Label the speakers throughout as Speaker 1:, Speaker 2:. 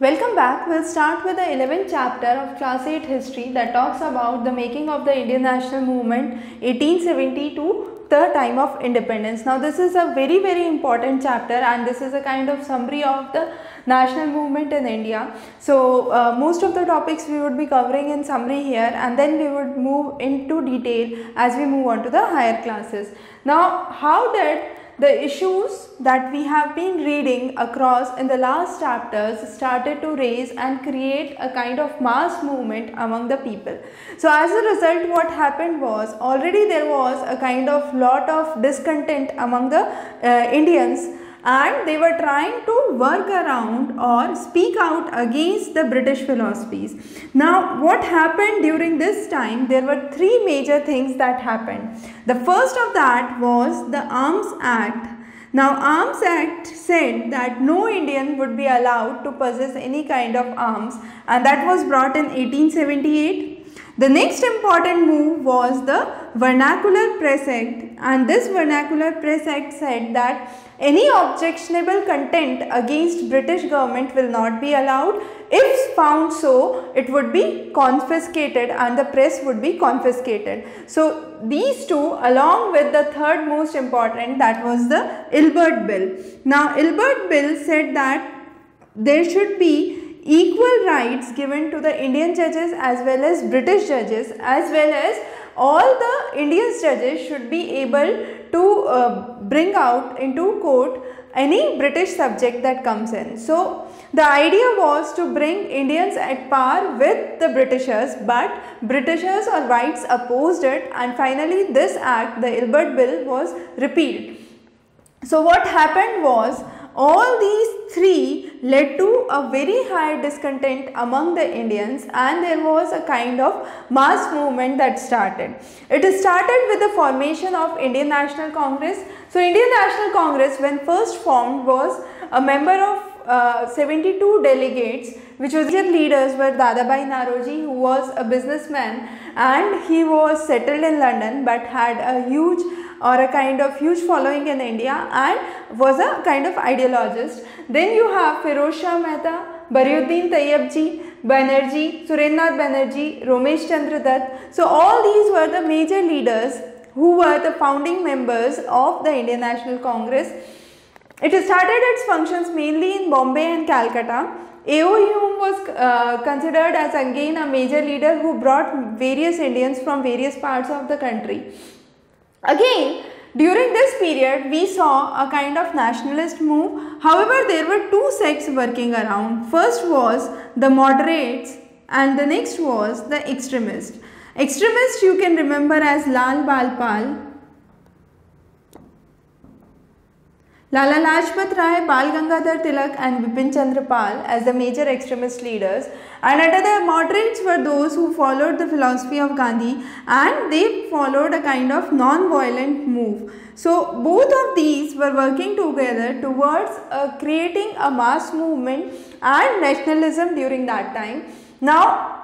Speaker 1: Welcome back. We'll start with the 11th chapter of Class 8 History that talks about the making of the Indian National Movement 1870 to the time of independence. Now this is a very very important chapter and this is a kind of summary of the national movement in India. So uh, most of the topics we would be covering in summary here and then we would move into detail as we move on to the higher classes. Now how did the issues that we have been reading across in the last chapters started to raise and create a kind of mass movement among the people. So as a result what happened was already there was a kind of lot of discontent among the uh, Indians and they were trying to work around or speak out against the British philosophies. Now what happened during this time there were three major things that happened. The first of that was the Arms Act now Arms Act said that no Indian would be allowed to possess any kind of arms and that was brought in 1878 the next important move was the Vernacular Press Act and this Vernacular Press Act said that any objectionable content against British government will not be allowed. If found so, it would be confiscated and the press would be confiscated. So, these two along with the third most important that was the Ilbert Bill. Now, Ilbert Bill said that there should be equal rights given to the Indian judges as well as British judges as well as all the Indian judges should be able to uh, bring out into court any British subject that comes in. So, the idea was to bring Indians at par with the Britishers but Britishers or whites opposed it and finally this act the Ilbert Bill was repealed. So, what happened was all these three led to a very high discontent among the Indians and there was a kind of mass movement that started. It started with the formation of Indian National Congress. So Indian National Congress when first formed was a member of uh, 72 delegates which was their leaders were Dadabhai Naoroji who was a businessman and he was settled in London but had a huge or a kind of huge following in India and was a kind of ideologist. Then you have Firoz Shah Mehta, Badruddin Tayyabji, Banerjee, Surendranath Banerjee, Romesh Chandra Dutt. So all these were the major leaders who were the founding members of the Indian National Congress. It started its functions mainly in Bombay and Calcutta. A.O. Hume was uh, considered as again a major leader who brought various Indians from various parts of the country. Again, during this period, we saw a kind of nationalist move. However, there were two sects working around. First was the moderates and the next was the extremists. Extremists you can remember as Lal Balpal Lala Lajpat Rai, Bal Gangadhar Tilak and Bipin Chandra Pal as the major extremist leaders and under the moderates were those who followed the philosophy of Gandhi and they followed a kind of non-violent move. So both of these were working together towards uh, creating a mass movement and nationalism during that time. Now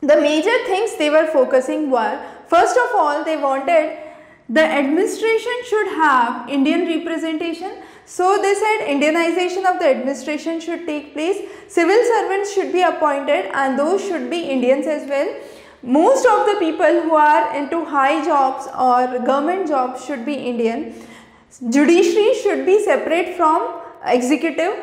Speaker 1: the major things they were focusing were first of all they wanted the administration should have Indian representation. So they said Indianization of the administration should take place. Civil servants should be appointed and those should be Indians as well. Most of the people who are into high jobs or government jobs should be Indian. Judiciary should be separate from executive.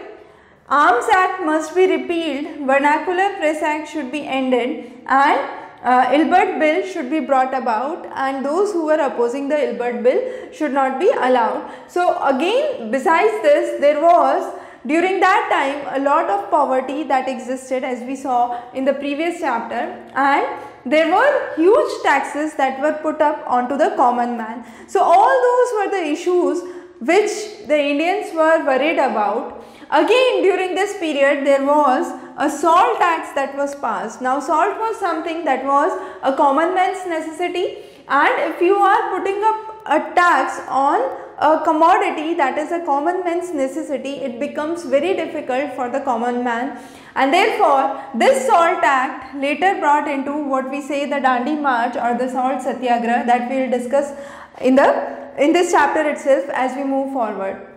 Speaker 1: Arms Act must be repealed. Vernacular Press Act should be ended and uh, Ilbert Bill should be brought about and those who were opposing the Ilbert Bill should not be allowed. So again besides this there was during that time a lot of poverty that existed as we saw in the previous chapter and there were huge taxes that were put up onto the common man. So all those were the issues which the Indians were worried about. Again during this period there was a salt tax that was passed. Now salt was something that was a common man's necessity and if you are putting up a tax on a commodity that is a common man's necessity, it becomes very difficult for the common man and therefore this salt act later brought into what we say the Dandi March or the salt satyagraha that we will discuss in the in this chapter itself as we move forward.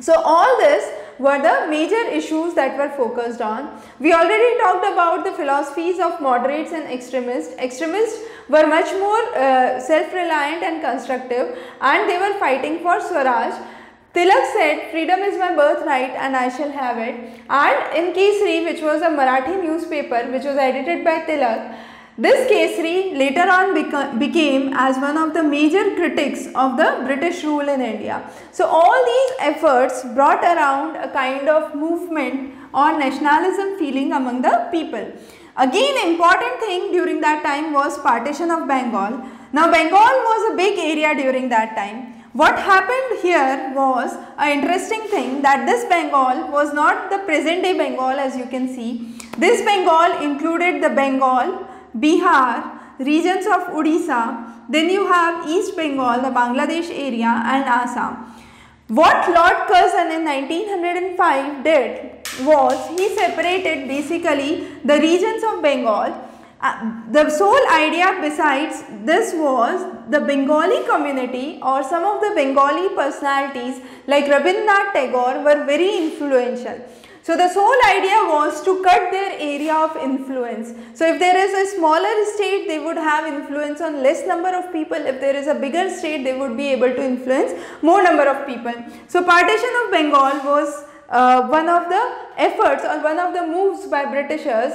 Speaker 1: So all this were the major issues that were focused on. We already talked about the philosophies of moderates and extremists. Extremists were much more uh, self-reliant and constructive and they were fighting for Swaraj. Tilak said, freedom is my birthright and I shall have it. And in Kesari, which was a Marathi newspaper which was edited by Tilak, this Kesari later on became as one of the major critics of the British rule in India. So all these efforts brought around a kind of movement or nationalism feeling among the people. Again important thing during that time was partition of Bengal. Now Bengal was a big area during that time. What happened here was an interesting thing that this Bengal was not the present day Bengal as you can see. This Bengal included the Bengal, Bihar, regions of Odisha, then you have East Bengal, the Bangladesh area and Assam. What Lord Curzon in 1905 did was he separated basically the regions of Bengal. Uh, the sole idea besides this was the Bengali community or some of the Bengali personalities like Rabindranath Tagore were very influential. So the sole idea was to cut their area of influence. So if there is a smaller state, they would have influence on less number of people. If there is a bigger state, they would be able to influence more number of people. So partition of Bengal was uh, one of the efforts or one of the moves by Britishers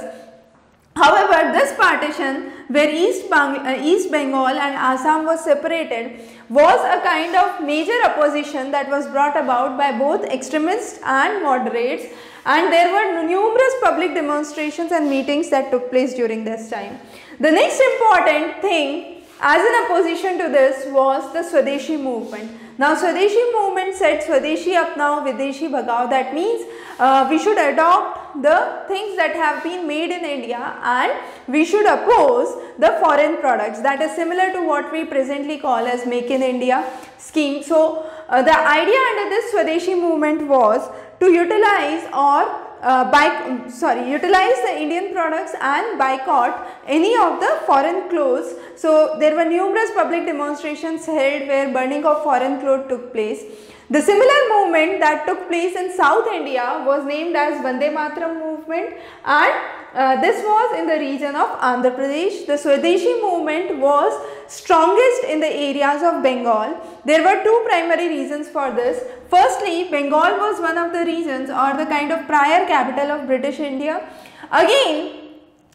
Speaker 1: However, this partition where East, Bang uh, East Bengal and Assam was separated was a kind of major opposition that was brought about by both extremists and moderates and there were numerous public demonstrations and meetings that took place during this time. The next important thing as an opposition to this was the Swadeshi movement. Now Swadeshi movement said Swadeshi apnao Videshi bhagao that means uh, we should adopt the things that have been made in India and we should oppose the foreign products that is similar to what we presently call as make in India scheme. So uh, the idea under this Swadeshi movement was to utilize or uh, by, sorry, utilize the Indian products and boycott any of the foreign clothes. So, there were numerous public demonstrations held where burning of foreign clothes took place. The similar movement that took place in South India was named as Vande Mataram movement and uh, this was in the region of Andhra Pradesh. The Swadeshi movement was strongest in the areas of Bengal. There were two primary reasons for this. Firstly, Bengal was one of the regions or the kind of prior capital of British India. Again,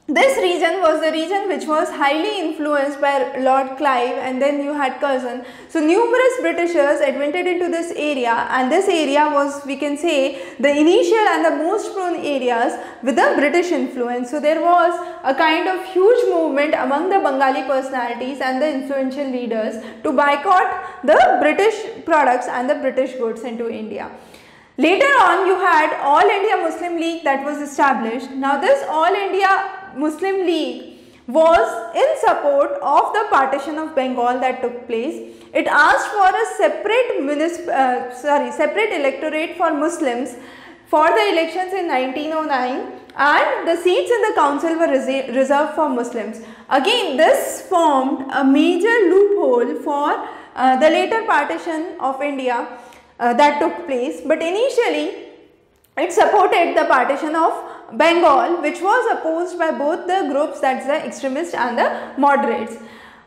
Speaker 1: this region was the region which was highly influenced by Lord Clive and then you had Curzon. So numerous Britishers advented into this area and this area was we can say the initial and the most prone areas with the British influence. So there was a kind of huge movement among the Bengali personalities and the influential leaders to boycott the British products and the British goods into India. Later on you had All India Muslim League that was established. Now this All India Muslim League was in support of the partition of Bengal that took place. It asked for a separate uh, sorry separate electorate for Muslims for the elections in 1909 and the seats in the council were reserved for Muslims. Again this formed a major loophole for uh, the later partition of India uh, that took place but initially it supported the partition of Bengal which was opposed by both the groups that is the extremists and the moderates.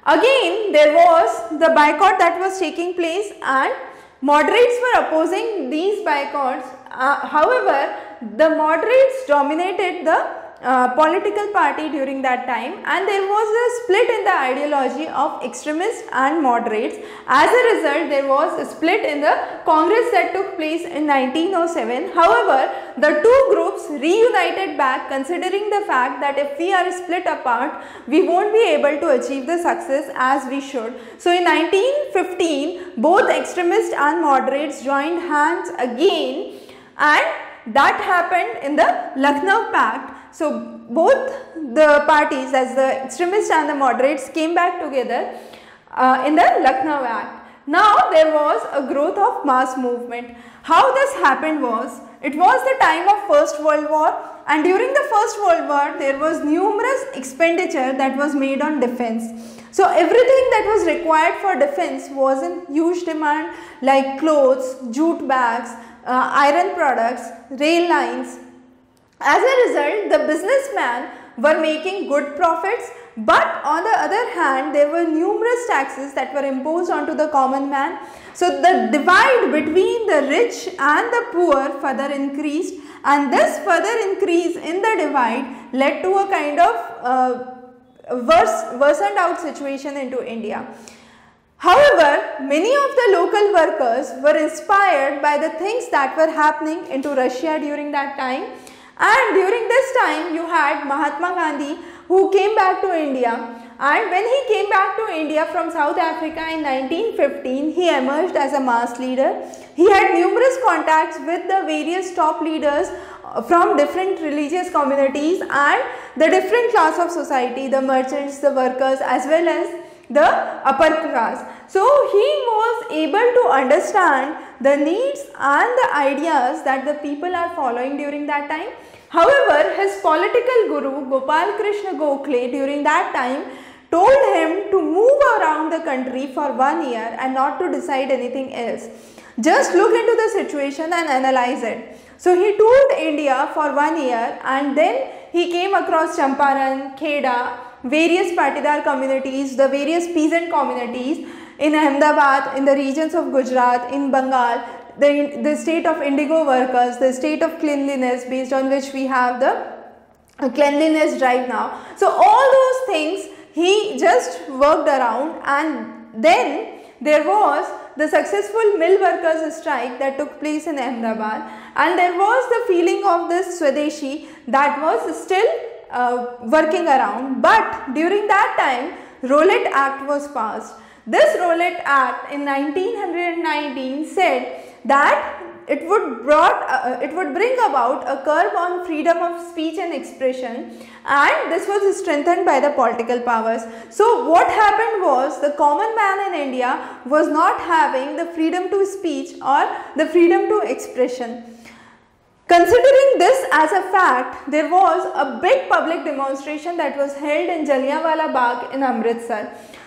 Speaker 1: Again there was the boycott that was taking place and moderates were opposing these boycotts. Uh, however, the moderates dominated the uh, political party during that time and there was a split in the ideology of extremists and moderates. As a result, there was a split in the Congress that took place in 1907. However, the two groups reunited back considering the fact that if we are split apart, we won't be able to achieve the success as we should. So, in 1915, both extremists and moderates joined hands again and that happened in the Lucknow Pact so both the parties as the extremists and the moderates came back together uh, in the Lucknow Pact. Now there was a growth of mass movement. How this happened was, it was the time of First World War and during the First World War there was numerous expenditure that was made on defense. So everything that was required for defense was in huge demand like clothes, jute bags, uh, iron products, rail lines. As a result, the businessmen were making good profits but on the other hand there were numerous taxes that were imposed onto the common man. So the divide between the rich and the poor further increased and this further increase in the divide led to a kind of uh, worse, worsened out situation into India. However, many of the local workers were inspired by the things that were happening into Russia during that time and during this time you had Mahatma Gandhi who came back to India and when he came back to India from South Africa in 1915 he emerged as a mass leader. He had numerous contacts with the various top leaders uh, from different religious communities and the different class of society, the merchants, the workers as well as the upper class. So he was able to understand the needs and the ideas that the people are following during that time. However, his political guru Gopal Krishna Gokhale during that time told him to move around the country for one year and not to decide anything else. Just look into the situation and analyze it. So he toured India for one year and then he came across Champaran, Kheda, various Patidar communities, the various peasant communities in Ahmedabad, in the regions of Gujarat, in Bengal, the, the state of indigo workers, the state of cleanliness based on which we have the cleanliness drive now. So all those things he just worked around and then there was the successful mill workers strike that took place in Ahmedabad and there was the feeling of this Swadeshi that was still uh, working around but during that time Rowlatt Act was passed this Rowlatt Act in 1919 said that it would brought uh, it would bring about a curb on freedom of speech and expression and this was strengthened by the political powers. So what happened was the common man in india was not having the freedom to speech or the freedom to expression. Considering this as a fact there was a big public demonstration that was held in jallianwala bagh in amritsar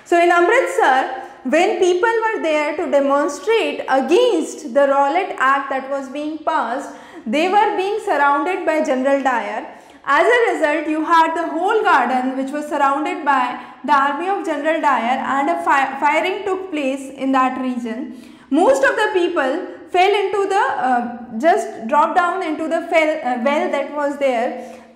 Speaker 1: so in Amritsar, when people were there to demonstrate against the Rowlatt Act that was being passed, they were being surrounded by General Dyer. As a result, you had the whole garden which was surrounded by the army of General Dyer and a fi firing took place in that region. Most of the people fell into the, uh, just dropped down into the fell, uh, well that was there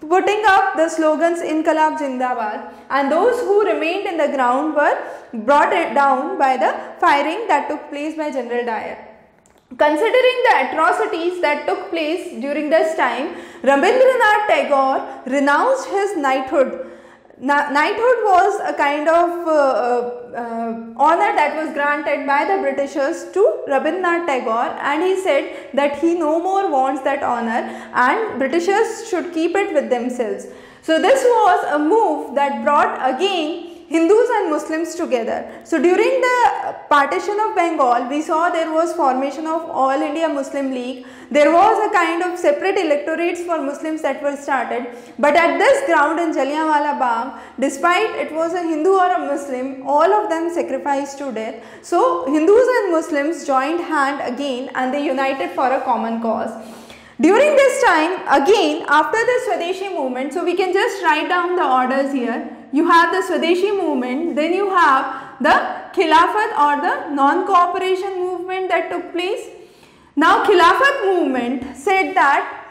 Speaker 1: putting up the slogans in Inqilab Jindabad and those who remained in the ground were brought down by the firing that took place by General Dyer. Considering the atrocities that took place during this time, Rabindranath Tagore renounced his knighthood knighthood was a kind of uh, uh, uh, honor that was granted by the Britishers to Rabindranath Tagore and he said that he no more wants that honor and Britishers should keep it with themselves. So this was a move that brought again Hindus and Muslims together. So during the partition of Bengal, we saw there was formation of All India Muslim League. There was a kind of separate electorates for Muslims that were started. But at this ground in Jallianwala Bagh, despite it was a Hindu or a Muslim, all of them sacrificed to death. So Hindus and Muslims joined hand again and they united for a common cause. During this time, again after the Swadeshi movement, so we can just write down the orders here you have the Swadeshi movement, then you have the Khilafat or the non-cooperation movement that took place. Now Khilafat movement said that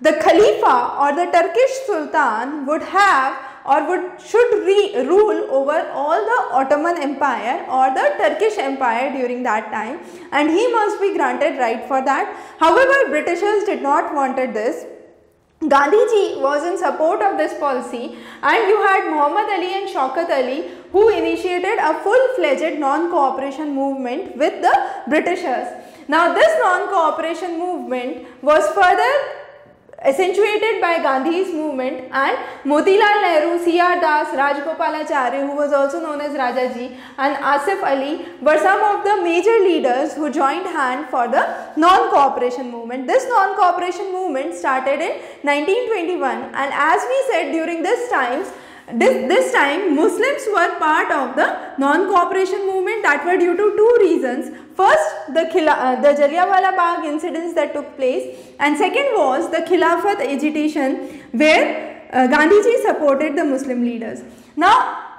Speaker 1: the Khalifa or the Turkish Sultan would have or would should rule over all the Ottoman Empire or the Turkish Empire during that time and he must be granted right for that. However, Britishers did not wanted this Gandhiji was in support of this policy and you had Muhammad Ali and Shaukat Ali who initiated a full-fledged non-cooperation movement with the Britishers. Now this non-cooperation movement was further accentuated by Gandhi's movement and Motilal Nehru, C.R. Das, Rajgopalachari who was also known as Rajaji and Asif Ali were some of the major leaders who joined hand for the non-cooperation movement. This non-cooperation movement started in 1921 and as we said during this times this, this time Muslims were part of the non-cooperation movement that were due to two reasons. First, the, uh, the Jallianwala Bagh incidents that took place and second was the Khilafat agitation where uh, Gandhiji supported the Muslim leaders. Now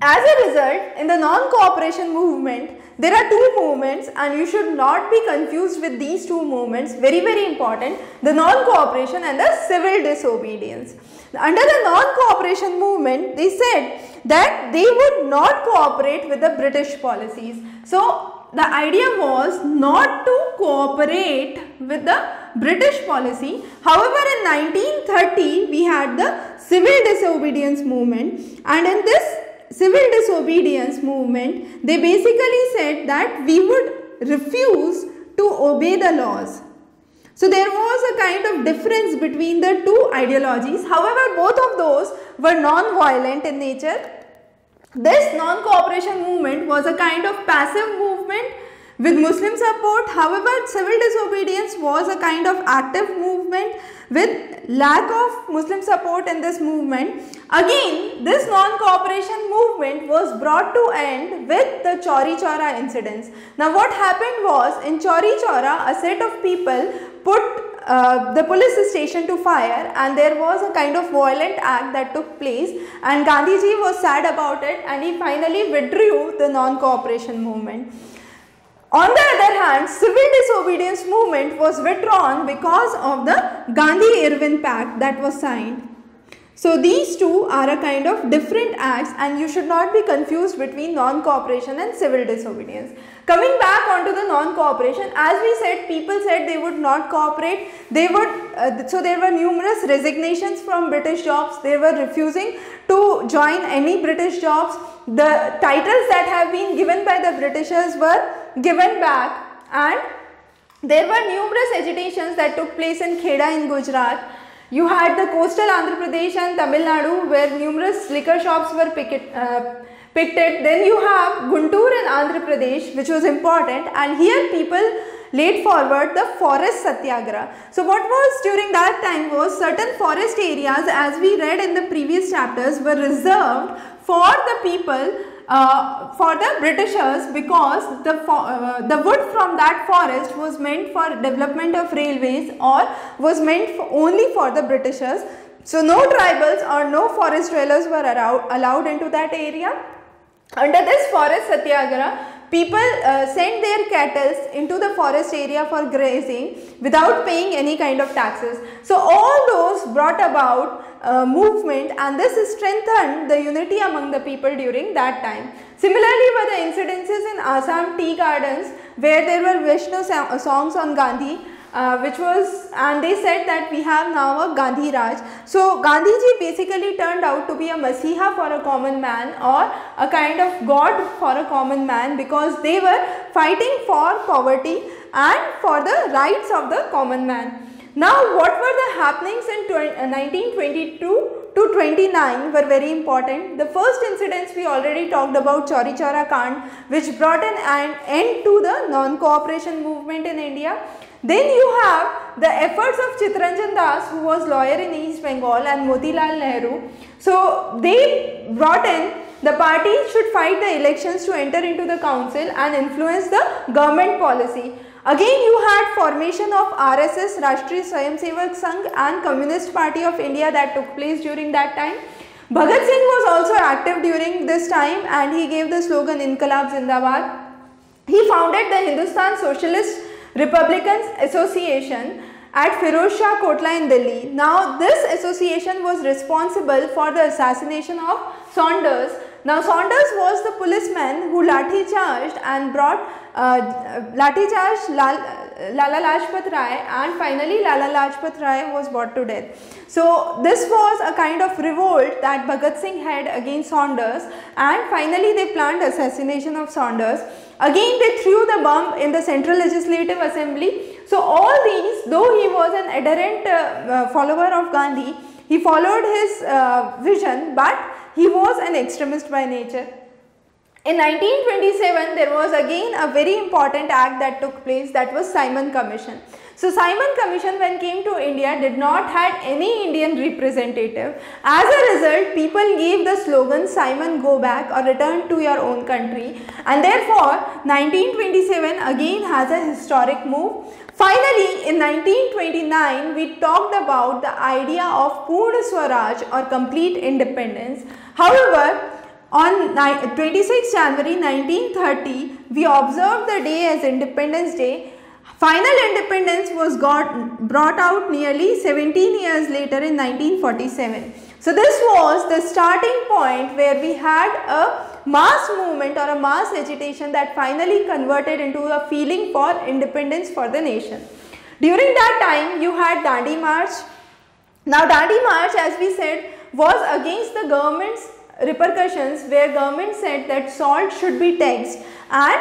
Speaker 1: as a result, in the non-cooperation movement, there are two movements and you should not be confused with these two movements, very very important, the non-cooperation and the civil disobedience. Under the non-cooperation movement, they said that they would not cooperate with the British policies. So, the idea was not to cooperate with the British policy. However, in 1930, we had the civil disobedience movement and in this civil disobedience movement, they basically said that we would refuse to obey the laws. So there was a kind of difference between the two ideologies. However, both of those were non-violent in nature. This non-cooperation movement was a kind of passive movement with Muslim support. However, civil disobedience was a kind of active movement with lack of Muslim support in this movement. Again, this non-cooperation movement was brought to end with the Chauri Chaura incidents. Now, what happened was in Chauri Chaura, a set of people put uh, the police station to fire and there was a kind of violent act that took place and Gandhiji was sad about it and he finally withdrew the non-cooperation movement. On the other hand, civil disobedience movement was withdrawn because of the Gandhi-Irwin Pact that was signed. So these two are a kind of different acts and you should not be confused between non-cooperation and civil disobedience. Coming back onto the non-cooperation, as we said, people said they would not cooperate. They would, uh, so there were numerous resignations from British jobs. They were refusing to join any British jobs. The titles that have been given by the Britishers were given back and there were numerous agitations that took place in Kheda in Gujarat. You had the coastal Andhra Pradesh and Tamil Nadu where numerous liquor shops were picket, uh. Then you have Guntur in Andhra Pradesh which was important and here people laid forward the forest satyagraha. So what was during that time was certain forest areas as we read in the previous chapters were reserved for the people uh, for the Britishers because the, uh, the wood from that forest was meant for development of railways or was meant for only for the Britishers. So no tribals or no forest dwellers were allowed into that area. Under this forest satyagraha, people uh, sent their cattle into the forest area for grazing without paying any kind of taxes. So all those brought about uh, movement and this strengthened the unity among the people during that time. Similarly were the incidences in Assam tea gardens where there were Vishnu songs on Gandhi uh, which was and they said that we have now a Gandhi Raj. So Gandhiji basically turned out to be a Masiha for a common man or a kind of God for a common man because they were fighting for poverty and for the rights of the common man. Now what were the happenings in 1922 uh, to 29 were very important. The first incidents we already talked about Chauri Chaura Kand which brought an end to the non-cooperation movement in India. Then you have the efforts of Chittaranjan Das who was lawyer in East Bengal and Motilal Nehru. So they brought in the party should fight the elections to enter into the council and influence the government policy. Again you had formation of RSS Rashtriya Swayamsevak Sangh and Communist Party of India that took place during that time. Bhagat Singh was also active during this time and he gave the slogan Inqilab Zindabad. He founded the Hindustan Socialist Republicans Association at Firoz Shah Kotla in Delhi. Now this association was responsible for the assassination of Saunders. Now Saunders was the policeman who lathi charged and brought uh, lathi charged Lal, Lala Lajpat Rai and finally Lala Lajpat Rai was brought to death. So this was a kind of revolt that Bhagat Singh had against Saunders and finally they planned assassination of Saunders. Again they threw the bomb in the Central Legislative Assembly. So all these, though he was an adherent uh, uh, follower of Gandhi, he followed his uh, vision but he was an extremist by nature. In 1927, there was again a very important act that took place that was Simon Commission. So Simon Commission when came to India did not had any Indian representative. As a result, people gave the slogan Simon go back or return to your own country and therefore 1927 again has a historic move. Finally, in 1929, we talked about the idea of Purna Swaraj or complete independence. However, on 26 January 1930, we observed the day as Independence Day. Final independence was got, brought out nearly 17 years later in 1947. So this was the starting point where we had a mass movement or a mass agitation that finally converted into a feeling for independence for the nation. During that time you had Dandi March. Now Dandi March as we said was against the government's repercussions where government said that salt should be taxed and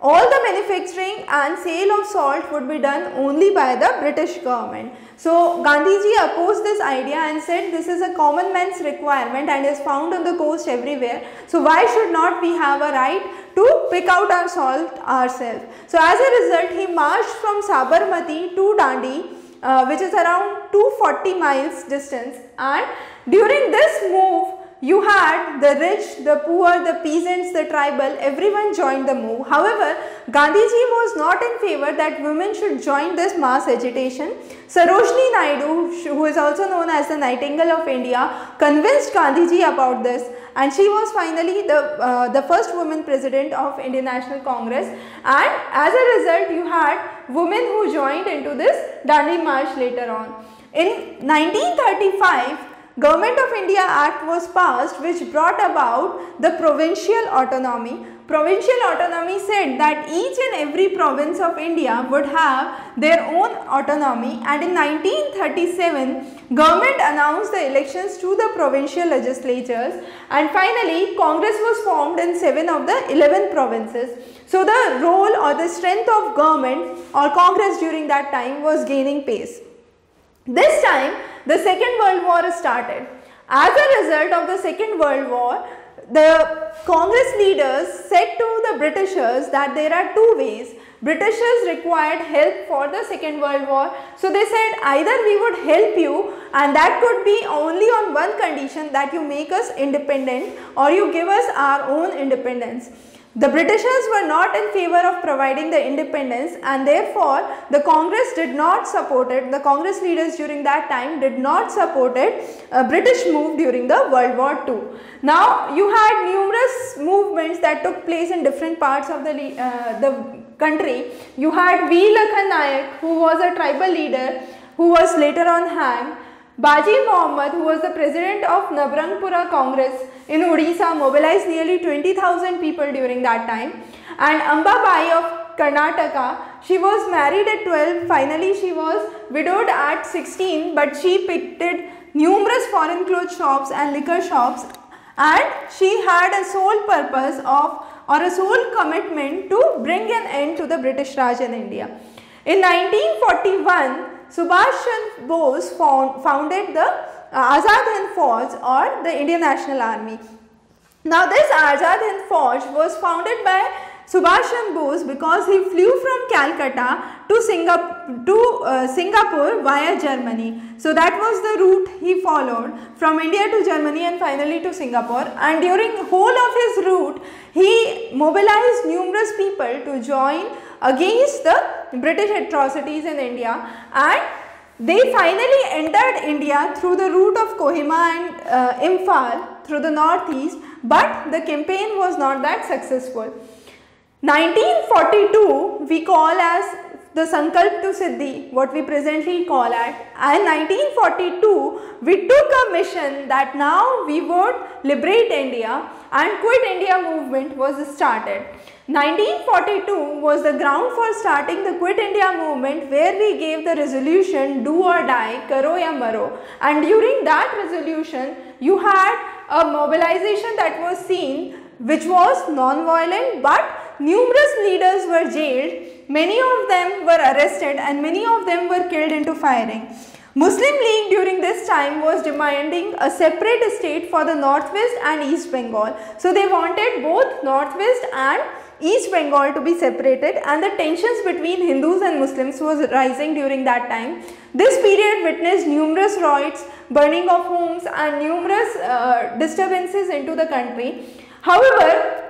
Speaker 1: all the manufacturing and sale of salt would be done only by the British government. So Gandhiji opposed this idea and said this is a common man's requirement and is found on the coast everywhere. So why should not we have a right to pick out our salt ourselves. So as a result he marched from Sabarmati to Dandi uh, which is around 240 miles distance. And during this move you had the rich, the poor, the peasants, the tribal, everyone joined the move. However, Gandhiji was not in favor that women should join this mass agitation. Sarojini Naidu, who is also known as the Nightingale of India, convinced Gandhiji about this and she was finally the, uh, the first woman president of Indian National Congress and as a result you had women who joined into this Dandi March later on. In 1935, Government of India Act was passed which brought about the provincial autonomy. Provincial autonomy said that each and every province of India would have their own autonomy and in 1937 government announced the elections to the provincial legislatures and finally Congress was formed in 7 of the 11 provinces. So the role or the strength of government or Congress during that time was gaining pace. This time the second world war started. As a result of the second world war, the Congress leaders said to the Britishers that there are two ways. Britishers required help for the second world war. So they said either we would help you and that could be only on one condition that you make us independent or you give us our own independence. The Britishers were not in favor of providing the independence and therefore the Congress did not support it. The Congress leaders during that time did not support it, a British move during the World War II. Now you had numerous movements that took place in different parts of the, uh, the country. You had V. Lakhan Nayak who was a tribal leader who was later on hanged. Baji Muhammad who was the president of Nabarangpura Congress in Odisha mobilized nearly 20,000 people during that time and Ambabai of Karnataka she was married at 12 finally she was widowed at 16 but she picked numerous foreign clothes shops and liquor shops and she had a sole purpose of or a sole commitment to bring an end to the British Raj in India. In 1941 Subhash Chandra Bose found, founded the uh, Azad Hind Fauj or the Indian National Army. Now this Azad Hind Fauj was founded by Subhash Chandra Bose because he flew from Calcutta to, Singapore, to uh, Singapore via Germany. So that was the route he followed from India to Germany and finally to Singapore and during the whole of his route he mobilized numerous people to join against the British atrocities in India and they finally entered India through the route of Kohima and uh, Imphal through the northeast but the campaign was not that successful. 1942 we call as the Sankalp to Siddhi, what we presently call at. And 1942, we took a mission that now we would liberate India and Quit India movement was started. 1942 was the ground for starting the Quit India movement where we gave the resolution do or die, karo ya maro. And during that resolution, you had a mobilization that was seen which was non-violent but numerous leaders were jailed Many of them were arrested and many of them were killed into firing. Muslim League during this time was demanding a separate state for the Northwest and East Bengal. So they wanted both Northwest and East Bengal to be separated and the tensions between Hindus and Muslims was rising during that time. This period witnessed numerous riots, burning of homes and numerous uh, disturbances into the country. However,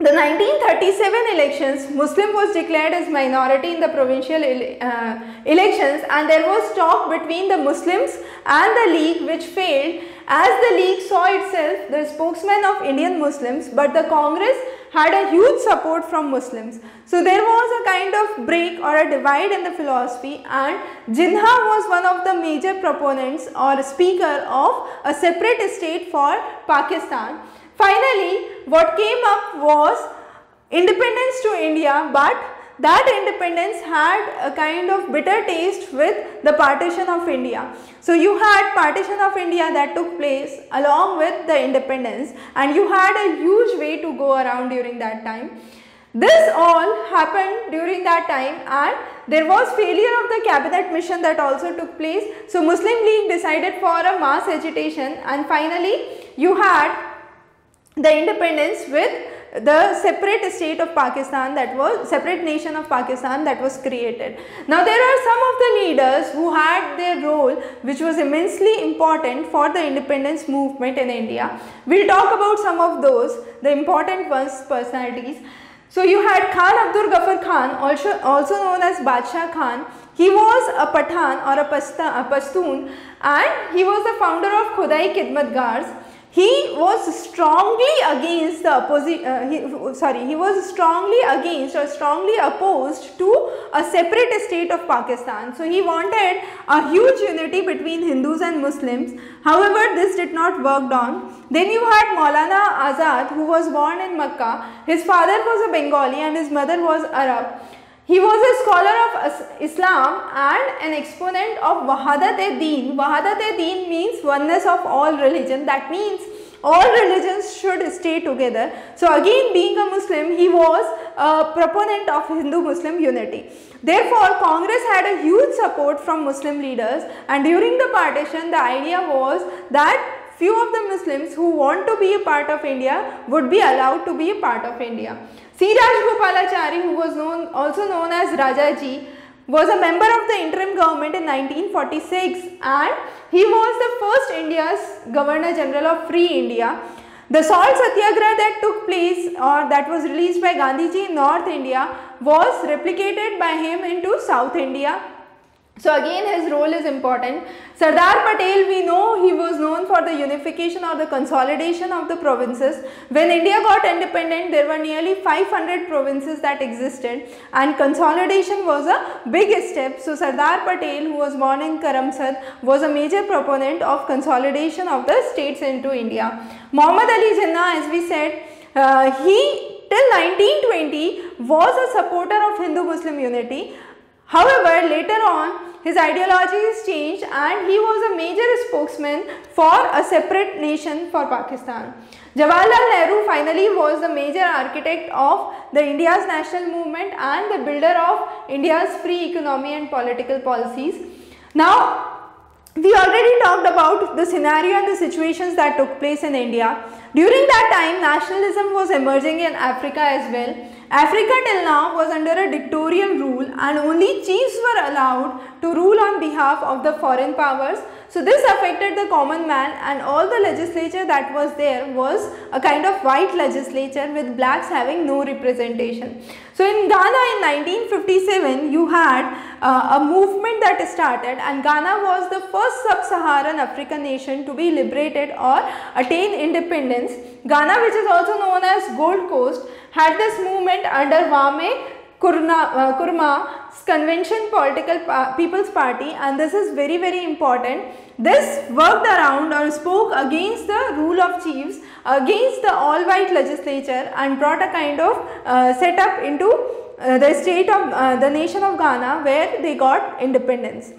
Speaker 1: the 1937 elections, Muslim was declared as minority in the provincial ele uh, elections and there was talk between the Muslims and the League which failed as the League saw itself the spokesman of Indian Muslims but the Congress had a huge support from Muslims. So there was a kind of break or a divide in the philosophy and Jinnah was one of the major proponents or speaker of a separate state for Pakistan. Finally, what came up was independence to India but that independence had a kind of bitter taste with the partition of India. So you had partition of India that took place along with the independence and you had a huge way to go around during that time. This all happened during that time and there was failure of the cabinet mission that also took place. So Muslim League decided for a mass agitation and finally you had the independence with the separate state of Pakistan that was separate nation of Pakistan that was created. Now there are some of the leaders who had their role which was immensely important for the independence movement in India. We will talk about some of those the important ones personalities. So you had Khan Abdur Ghaffar Khan also, also known as Badshah Khan. He was a Pathan or a, Pashta, a Pashtun and he was the founder of Khudai Khidmatgars he was strongly against the opposite, uh, he, sorry, he was strongly against or strongly opposed to a separate state of Pakistan. So he wanted a huge unity between Hindus and Muslims. However, this did not work on. Then you had Maulana Azad who was born in Makkah. His father was a Bengali and his mother was Arab. He was a scholar of Islam and an exponent of Wahadat-e-Din. Wahadat-e-Din means oneness of all religion. That means all religions should stay together. So again being a Muslim, he was a proponent of Hindu-Muslim unity. Therefore, Congress had a huge support from Muslim leaders and during the partition the idea was that few of the Muslims who want to be a part of India would be allowed to be a part of India. C. Rajagopalachari who was known also known as Rajaji was a member of the interim government in 1946 and he was the first India's Governor General of Free India. The salt satyagraha that took place or that was released by Gandhiji in North India was replicated by him into South India so again his role is important. Sardar Patel we know he was known for the unification or the consolidation of the provinces. When India got independent there were nearly 500 provinces that existed and consolidation was a big step. So Sardar Patel who was born in Karamsad was a major proponent of consolidation of the states into India. Muhammad Ali Jinnah as we said uh, he till 1920 was a supporter of Hindu-Muslim unity. However, later on his ideologies changed and he was a major spokesman for a separate nation for Pakistan. Jawaharlal Nehru finally was the major architect of the India's national movement and the builder of India's free economy and political policies. Now, we already talked about the scenario and the situations that took place in India. During that time, nationalism was emerging in Africa as well. Africa till now was under a dictatorial rule and only chiefs were allowed to rule on behalf of the foreign powers. So this affected the common man and all the legislature that was there was a kind of white legislature with blacks having no representation. So in Ghana in 1957 you had uh, a movement that started and Ghana was the first sub-Saharan African nation to be liberated or attain independence. Ghana which is also known as Gold Coast had this movement under Kwame uh, Nkrumah's Convention Political pa People's Party and this is very very important. This worked around or spoke against the rule of chiefs, against the all white legislature and brought a kind of uh, setup into uh, the state of uh, the nation of Ghana where they got independence.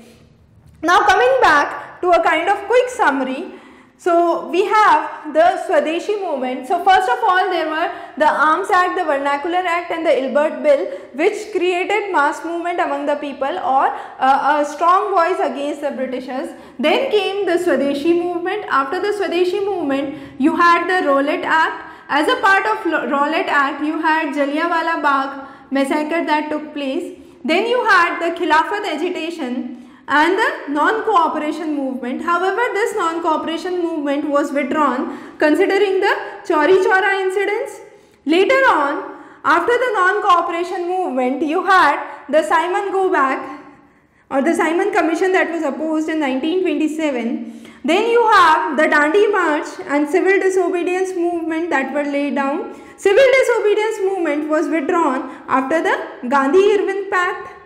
Speaker 1: Now coming back to a kind of quick summary, so we have the Swadeshi movement. So first of all there were the Arms Act, the Vernacular Act and the Ilbert Bill which created mass movement among the people or uh, a strong voice against the Britishers. Then came the Swadeshi movement. After the Swadeshi movement you had the Rowlatt Act as a part of Rowlatt Act, you had Jallianwala Bagh massacre that took place. Then you had the Khilafat agitation and the non-cooperation movement. However, this non-cooperation movement was withdrawn considering the Chauri Chaura incidents. Later on, after the non-cooperation movement, you had the Simon Go Back or the Simon Commission that was opposed in 1927. Then you have the Dandi March and civil disobedience movement that were laid down. Civil disobedience movement was withdrawn after the Gandhi-Irwin Pact.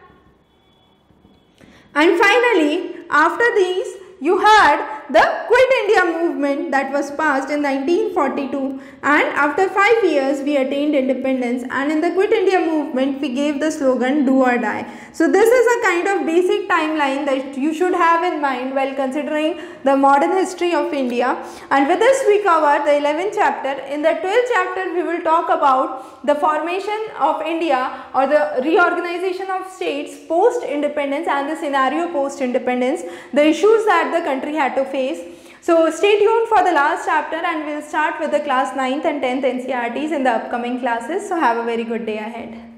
Speaker 1: And finally, after these, you had the Quit India movement that was passed in 1942 and after 5 years we attained independence and in the Quit India movement we gave the slogan do or die. So this is a kind of basic timeline that you should have in mind while considering the modern history of India and with this we cover the 11th chapter. In the 12th chapter we will talk about the formation of India or the reorganization of states post independence and the scenario post independence, the issues that the country had to face. So stay tuned for the last chapter and we'll start with the class 9th and 10th NCERTs in the upcoming classes. So have a very good day ahead.